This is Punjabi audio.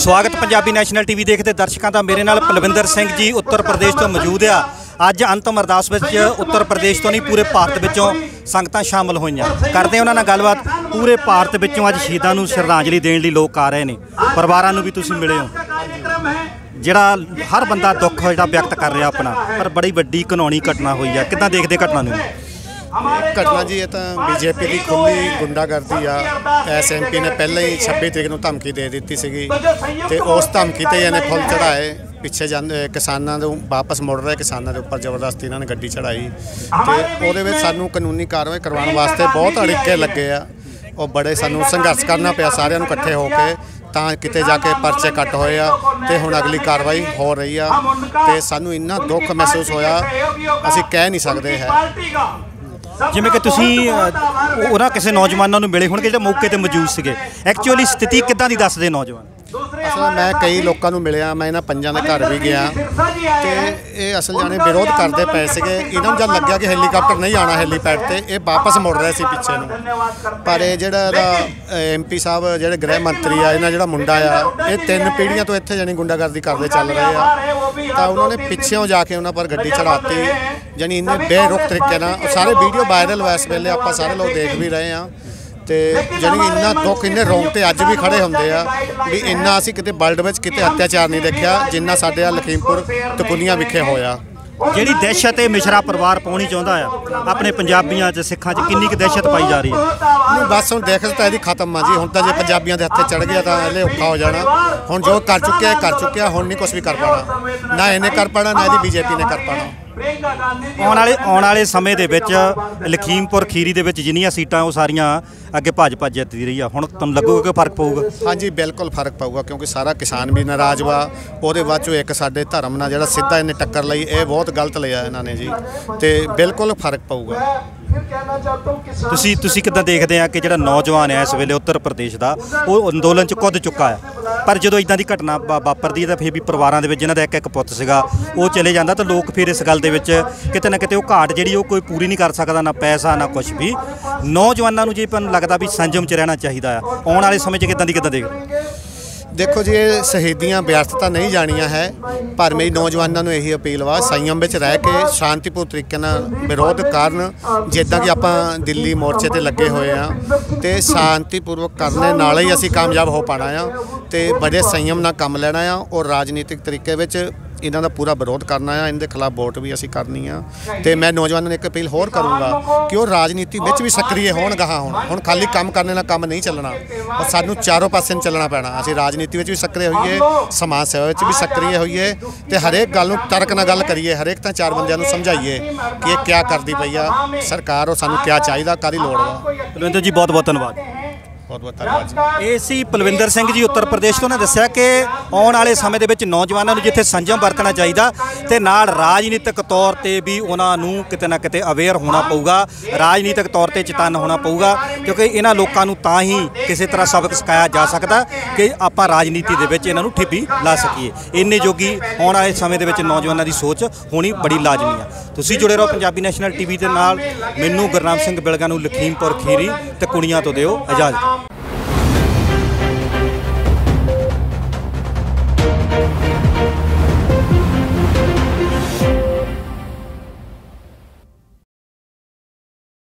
ਸਵਾਗਤ ਪੰਜਾਬੀ ਨੈਸ਼ਨਲ ਟੀਵੀ ਦੇਖਦੇ ਦਰਸ਼ਕਾਂ ਦਾ। ਮੇਰੇ ਨਾਲ ਪਲਵਿੰਦਰ ਸਿੰਘ ਜੀ ਉੱਤਰ ਪ੍ਰਦੇਸ਼ ਤੋਂ ਮੌਜੂਦ ਆ। ਅੱਜ ਅੰਤਮ ਅਰਦਾਸ ਵਿੱਚ ਉੱਤਰ ਪ੍ਰਦੇਸ਼ ਤੋਂ ਨਹੀਂ, ਪੂਰੇ ਭਾਰਤ ਵਿੱਚੋਂ ਸੰਗਤਾਂ ਸ਼ਾਮਲ ਹੋਈਆਂ। ਕਰਦੇ ਉਹਨਾਂ ਨਾਲ ਗੱਲਬਾਤ। ਪੂਰੇ ਭਾਰਤ ਵਿੱਚੋਂ ਅੱਜ ਸ਼ਹੀਦਾਂ ਨੂੰ ਸ਼ਰਧਾਂਜਲੀ ਦੇਣ ਲਈ ਲੋਕ ਆ ਰਹੇ ਨੇ। ਪਰਿਵਾਰਾਂ ਨੂੰ ਵੀ ਤੁਸੀਂ ਮਿਲੇ ਹੋ। ਜਿਹੜਾ ਹਰ ਬੰਦਾ ਦੁੱਖ ਜਿਹੜਾ ਵਿਅਕਤ ਕਰ ਰਿਹਾ ਆਪਣਾ, ਪਰ ਬੜੀ ਵੱਡੀ ਕਾਨੂੰਨੀ ਘਟਨਾ ਹੋਈ ਆ। ਕਿੱਦਾਂ ਦੇਖਦੇ ਘਟਨਾ ਨੂੰ? ਘਟਨਾ ਜੀ ਇਹ ਤਾਂ ਬੀਜੇਪੀ ਦੀ ਖੁੱਲੀ ਗੁੰਡਾਗਰਦੀ ਆ। ਐਸਐਮਪੀ ਨੇ ਪਹਿਲਾਂ ਹੀ 26 ਤਰੀਕ ਨੂੰ ਧਮਕੀ ਦੇ ਦਿੱਤੀ ਸੀਗੀ ਤੇ ਉਸ ਧਮਕੀ ਤੇ ਇਹਨੇ ਫੁੱਲ ਚੜਾਏ ਪਿੱਛੇ ਜਾਂਦੇ ਕਿਸਾਨਾਂ ਨੂੰ ਵਾਪਸ ਮੁੜ ਰਹੇ ਕਿਸਾਨਾਂ ਦੇ ਉੱਪਰ ਜ਼ਬਰਦਸਤੀ ਇਹਨਾਂ ਨੇ ਗੱਡੀ ਚੜਾਈ ਤੇ ਉਹਦੇ ਵਿੱਚ ਸਾਨੂੰ ਕਾਨੂੰਨੀ ਕਾਰਵਾਈ ਕਰਵਾਉਣ ਵਾਸਤੇ ਬਹੁਤ ਅੜਿੱਕੇ ਲੱਗੇ ਆ। ਉਹ ਬੜੇ ਸਾਨੂੰ ਸੰਘਰਸ਼ ਕਰਨਾ ਪਿਆ ਸਾਰਿਆਂ ਨੂੰ ਇਕੱਠੇ ਹੋ ਕੇ। ਤਾਂ ਕਿਤੇ ਜਾ ਕੇ ਪਰਚੇ ਕੱਟ ਹੋਏ ਆ ਤੇ ਹੁਣ ਅਗਲੀ ਕਾਰਵਾਈ ਹੋ। ਰਹੀ ਆ ਤੇ ਸਾਨੂੰ ਇੰਨਾ ਦੁੱਖ ਮਹਿਸੂਸ ਹੋਇਆ। ਅਸੀਂ ਕਹਿ ਨਹੀਂ ਸਕਦੇ ਹੈ। ਜਿਵੇਂ ਕਿ ਤੁਸੀਂ ਉਹਨਾਂ ਕਿਸੇ ਨੌਜਵਾਨਾਂ ਨੂੰ ਮਿਲੇ ਹੋਣਗੇ ਜਿਹੜੇ ਮੌਕੇ ਤੇ ਮੌਜੂਦ ਸੀਗੇ। ਐਕਚੁਅਲੀ ਸਥਿਤੀ ਕਿੱਦਾਂ ਦੀ ਦੱਸਦੇ ਨੌਜਵਾਨ? ਅਸਲ ਮੈਂ ਕਈ ਲੋਕਾਂ ਨੂੰ ਮਿਲਿਆ ਮੈਂ ਇਹਨਾਂ ਪੰਜਾਂ ਦੇ ਘਰ ਵੀ ਗਿਆ ਤੇ ਇਹ ਅਸਲ ਜਾਣੇ ਵਿਰੋਧ ਕਰਦੇ ਪਏ ਸੀਗੇ। ਇਹਨਾਂ ਨੂੰ ਜਦ ਲੱਗਿਆ ਕਿ ਹੈਲੀਕਾਪਟਰ ਨਹੀਂ ਆਣਾ ਹੈਲੀਪੈਡ ਤੇ ਇਹ ਵਾਪਸ ਮੁੜ ਰਹੇ ਸੀ ਪਿੱਛੇ ਨੂੰ। ਪਰ ਇਹ ਜਿਹੜਾ ਇਹਦਾ ਐਮਪੀ ਸਾਹਿਬ ਜਿਹੜੇ ਗ੍ਰਹਿ ਮੰਤਰੀ ਆ ਇਹਨਾਂ ਜਿਹੜਾ ਮੁੰਡਾ ਆ ਇਹ ਤਿੰਨ ਪੀੜ੍ਹੀਆਂ ਤੋਂ ਇੱਥੇ ਜਾਣੀ ਗੁੰਡਾਗਰਦੀ ਕਰਦੇ ਚੱਲ ਰਹੇ ਆ। ਤਾਂ ਉਹਨਾਂ ਨੇ ਪਿੱਛੇੋਂ ਜਾ ਕੇ ਉਹਨਾਂ ਪਰ ਗੱਡੀ ਚੜਾਤੀ ਜਾਣੀ ਇੰਨੇ ਬੇਰੁਖ ਤਰੀਕੇ ਨਾਲ ਸਾਰੇ ਵੀਡੀਓ ਵਾਇਰਲ ਹੋਇਆ ਇਸ ਵੇਲੇ ਆਪਾਂ ਸਾਰੇ ਲੋਕ ਦੇਖ ਵੀ ਰਹੇ ਆ। ਤੇ ਜਾਣੀ ਇੰਨਾ ਦੁੱਖ ਇੰਨੇ ਰੋਂਗਟੇ ਅੱਜ ਵੀ ਖੜੇ ਹੁੰਦੇ ਆ ਵੀ ਇੰਨਾ ਅਸੀਂ ਕਿਤੇ ਵਰਲਡ ਵਿੱਚ ਕਿਤੇ ਅਤਿਆਚਾਰ ਨਹੀਂ ਦੇਖਿਆ ਜਿੰਨਾ ਸਾਡੇ ਆ ਲਖੀਮਪੁਰ ਤਕੁਨੀਆਂ ਵਿਖੇ ਹੋਇਆ। ਜਿਹੜੀ ਦਹਿਸ਼ਤ ਇਹ ਮਿਸ਼ਰਾ ਪਰਿਵਾਰ ਪਾਉਣੀ ਚਾਹੁੰਦਾ ਆ ਆਪਣੇ ਪੰਜਾਬੀਆਂ 'ਚ ਸਿੱਖਾਂ 'ਚ ਕਿੰਨੀ ਕੁ ਦਹਿਸ਼ਤ ਪਾਈ ਜਾ ਰਹੀ ਹੈ? ਨਹੀਂ ਬਸ ਹੁਣ ਦੇਖ ਤਾਂ ਇਹਦੀ ਖਤਮ ਆ ਜੀ ਹੁਣ ਤਾਂ ਜੇ ਪੰਜਾਬੀਆਂ ਦੇ ਹੱਥੇ ਚੜ ਗਿਆ ਤਾਂ ਇਹਲੇ ਔਖਾ ਹੋ ਜਾਣਾ। ਹੁਣ ਜੋ ਕਰ ਚੁੱਕਿਆ ਕਰ ਚੁੱਕਿਆ ਹੁਣ ਨਹੀਂ ਕੁਝ ਵੀ ਕਰ ਪਾਣਾ ਨਾ ਇਹਨੇ ਕਰ ਪਾਣਾ ਨਾ ਇਹਦੀ ਬੀਜੇਪੀ ਨੇ ਕਰ ਪਾਣਾ ਆਉਣ ਵਾਲੇ ਆਉਣ ਵਾਲੇ ਸਮੇਂ ਦੇ ਵਿੱਚ ਲਖੀਮਪੁਰ ਖੀਰੀ ਦੇ ਵਿੱਚ ਜਿੰਨੀਆਂ ਸੀਟਾਂ ਉਹ ਸਾਰੀਆਂ ਅੱਗੇ ਭਾਜਪਾ ਜਿੱਤਦੀ ਰਹੀ ਆ। ਹੁਣ ਤੁਹਾਨੂੰ ਲੱਗੂਗਾ ਕਿ ਫ਼ਰਕ ਪਊਗਾ? ਹਾਂਜੀ ਬਿਲਕੁਲ ਫ਼ਰਕ ਪਊਗਾ ਕਿਉਂਕਿ ਸਾਰਾ ਕਿਸਾਨ ਵੀ ਨਾਰਾਜ਼ ਵਾ। ਉਹਦੇ ਬਾਅਦ ਚੋਂ ਇੱਕ ਸਾਡੇ ਧਰਮ ਨਾਲ ਜਿਹੜਾ ਸਿੱਧਾ ਇਹਨੇ ਟੱਕਰ ਲਈ ਇਹ ਬਹੁਤ ਗਲਤ ਲਿਆ ਇਹਨਾਂ ਨੇ ਜੀ। ਤੇ ਬਿਲਕੁਲ ਫ਼ਰਕ ਪਊਗਾ। ਤੁਸੀਂ ਤੁਸੀਂ ਕਿੱਦਾਂ ਦੇਖਦੇ ਆ ਕਿ ਜਿਹੜਾ ਨੌਜਵਾਨ ਹੈ ਇਸ ਵੇਲੇ ਉੱਤਰ ਪ੍ਰਦੇਸ਼ ਦਾ ਉਹ ਅੰਦੋਲਨ 'ਚ ਕੁੱਦ ਚੁੱਕਾ ਹੈ? ਪਰ ਜਦੋਂ ਇਦਾਂ ਦੀ ਘਟਨਾ ਵਾ- ਵਾਪਰਦੀ ਹੈ ਤਾਂ ਫਿਰ ਵੀ ਪਰਿਵਾਰਾਂ ਦੇ ਵਿੱਚ ਜਿਨ੍ਹਾਂ ਦਾ ਇੱਕ ਇੱਕ ਪੁੱਤ ਸੀਗਾ, ਉਹ ਚਲੇ ਜਾਂਦਾ ਤਾਂ ਲੋਕ ਫਿਰ ਇਸ ਗੱਲ ਦੇ ਵਿੱਚ ਕਿਤੇ ਨਾ ਕਿਤੇ ਉਹ ਘਾਟ ਜਿਹੜੀ ਉਹ ਕੋਈ ਪੂਰੀ ਨਹੀਂ ਕਰ ਸਕਦਾ, ਨਾ ਪੈਸਾ, ਨਾ ਕੁਝ ਵੀ। ਨੌਜਵਾਨਾਂ ਨੂੰ ਜੇ ਪਰ ਲੱਗਦਾ ਵੀ ਸੰਜਮ 'ਚ ਰਹਿਣਾ ਚਾਹੀਦਾ ਆ, ਆਉਣ ਵਾਲੇ ਸਮੇਂ 'ਚ ਕਿੱਦਾਂ ਦੀ ਕਿੱਦਾਂ ਦੇਖਦੇ ਦੇਖੋ ਜੀ, ਇਹ ਸ਼ਹੀਦੀਆਂ ਵਿਅਰਥ ਤਾਂ ਨਹੀਂ ਜਾਣੀਆਂ ਹੈ, ਪਰ ਮੇਰੀ ਨੌਜਵਾਨਾਂ ਨੂੰ ਇਹੀ ਅਪੀਲ ਵਾ, ਸੰਯਮ ਵਿੱਚ ਰਹਿ ਕੇ ਸ਼ਾਂਤੀਪੂਰ ਤਰੀਕੇ ਨਾਲ ਵਿਰੋਧ ਕਰਨ, ਜਿੱਦਾਂ ਕਿ ਆਪਾਂ ਦਿੱਲੀ ਮੋਰਚੇ ਤੇ ਲੱਗੇ ਹੋਏ ਆ ਤੇ ਸ਼ਾਂਤੀਪੂਰਵਕ ਕਰਨੇ ਨਾਲ ਹੀ ਅਸੀਂ ਕਾਮਯਾਬ ਹੋ ਪਾਣਾ ਆ, ਤੇ ਬੜੇ ਸੰਯਮ ਨਾਲ ਕੰਮ ਲੈਣਾ ਆ, ਔਰ ਰਾਜਨੀਤਿਕ ਤਰੀਕੇ ਵਿੱਚ ਇਹਨਾਂ ਦਾ ਪੂਰਾ ਵਿਰੋਧ ਕਰਨਾ ਆ ਇਹਨਾਂ ਦੇ ਖਿਲਾਫ ਵੋਟ ਵੀ ਅਸੀਂ ਕਰਨੀ ਆ। ਤੇ ਮੈਂ ਨੌਜਵਾਨਾਂ ਨੂੰ ਇੱਕ ਅਪੀਲ ਹੋਰ ਕਰੂੰਗਾ ਕਿ ਉਹ ਰਾਜਨੀਤੀ ਵਿੱਚ ਵੀ ਸਕਰੀਏ ਹੋਣ ਗਾਹਾਂ ਹੁਣ। ਹੁਣ ਖਾਲੀ ਕੰਮ ਕਰਨੇ ਨਾਲ ਕੰਮ ਨਹੀਂ ਚੱਲਣਾ। ਔਰ ਸਾਨੂੰ ਚਾਰੋਂ ਪਾਸੇ ਨੂੰ ਚੱਲਣਾ ਪੈਣਾ। ਅਸੀਂ ਰਾਜਨੀਤੀ ਵਿੱਚ ਵੀ ਸਕਰੀਏ ਹੋਈਏ ਸਮਾਜ ਸੇਵਾ ਵਿੱਚ ਵੀ ਸਕਰੀਏ ਹੋਈਏ ਤੇ ਹਰੇਕ ਗੱਲ ਨੂੰ ਤਰਕ ਨਾਲ ਗੱਲ ਕਰੀਏ ਹਰੇਕ ਤਾਂ ਚਾਰ ਬੰਦਿਆਂ ਨੂੰ ਸਮਝਾਈਏ ਕਿ ਇਹ ਕਿਆ ਕਰਦੀ ਪਈ ਆ। ਸਰਕਾਰ ਉਹ ਸਾਨੂੰ ਕਿਆ ਚਾਹੀਦਾ ਕਾਦੀ ਲੋੜ ਵਾ। ਬਲਵਿੰਦਰ ਜੀ ਬਹੁਤ ਬਹੁਤ ਧੰਨਵਾਦ। ਬਹੁਤ ਬਹੁਤ ਧੰਨਵਾਦ ਜੀ। ਇਹ ਸੀ ਪਲਵਿੰਦਰ ਸਿੰਘ ਜੀ ਉੱਤਰ ਪ੍ਰਦੇਸ਼ ਤੋਂ। ਨੇ ਦੱਸਿਆ ਕਿ ਆਉਣ ਵਾਲੇ ਸਮੇਂ ਦੇ ਵਿੱਚ ਨੌਜਵਾਨਾਂ ਨੂੰ ਜਿੱਥੇ ਸੰਜਮ ਵਰਤਣਾ ਚਾਹੀਦਾ ਤੇ ਨਾਲ ਰਾਜਨੀਤਿਕ ਤੌਰ ਤੇ ਵੀ ਉਹਨਾਂ ਨੂੰ ਕਿਤੇ ਨਾ ਕਿਤੇ ਅਵੇਅਰ ਹੋਣਾ ਪਊਗਾ। ਰਾਜਨੀਤਿਕ ਤੌਰ ਤੇ ਚੇਤਨ ਹੋਣਾ ਪਊਗਾ ਕਿਉਂਕਿ ਇਹਨਾਂ ਲੋਕਾਂ ਨੂੰ ਤਾਂ ਹੀ ਕਿਸੇ ਤਰ੍ਹਾਂ ਸਬਕ ਸਿਖਾਇਆ ਜਾ ਸਕਦਾ ਕਿ ਆਪਾਂ ਰਾਜਨੀਤੀ ਦੇ ਵਿੱਚ ਇਹਨਾਂ ਨੂੰ ਠਿੱਬੀ ਲਾ ਸਕੀਏ। ਇੰਨੇ ਜੋਗੀ ਆਉਣ ਵਾਲੇ ਸਮੇਂ ਦੇ ਵਿੱਚ ਨੌਜਵਾਨਾਂ ਦੀ ਸੋਚ ਹੋਣੀ ਬੜੀ ਲਾਜ਼ਮੀ ਆ। ਤੁਸੀਂ ਜੁੜੇ ਰਹੋ ਪੰਜਾਬੀ ਨੈਸ਼ਨਲ ਟੀਵੀ ਦੇ ਨਾਲ। ਮੈਨੂੰ ਗੁਰਨਾਮ ਸਿੰਘ ਬਿਲਗਾ ਨੂੰ ਲਖੀਮਪੁਰ ਖੀਰੀ ਤੇ ਕੁੜੀਆਂ ਤੋਂ ਦਿਓ ਇਜਾਜ਼ਤ।